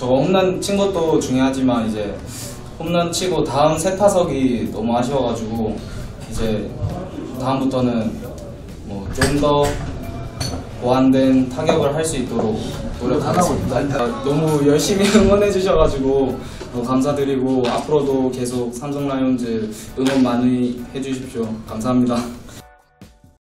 저거 홈런 친 것도 중요하지만 이제 홈런 치고 다음 세 타석이 너무 아쉬워가지고 이제 다음부터는 뭐 좀 더 보완된 타격을 할 수 있도록 노력하겠습니다. 너무 열심히 응원해 주셔가지고 너무 감사드리고 앞으로도 계속 삼성 라이온즈 응원 많이 해주십시오. 감사합니다.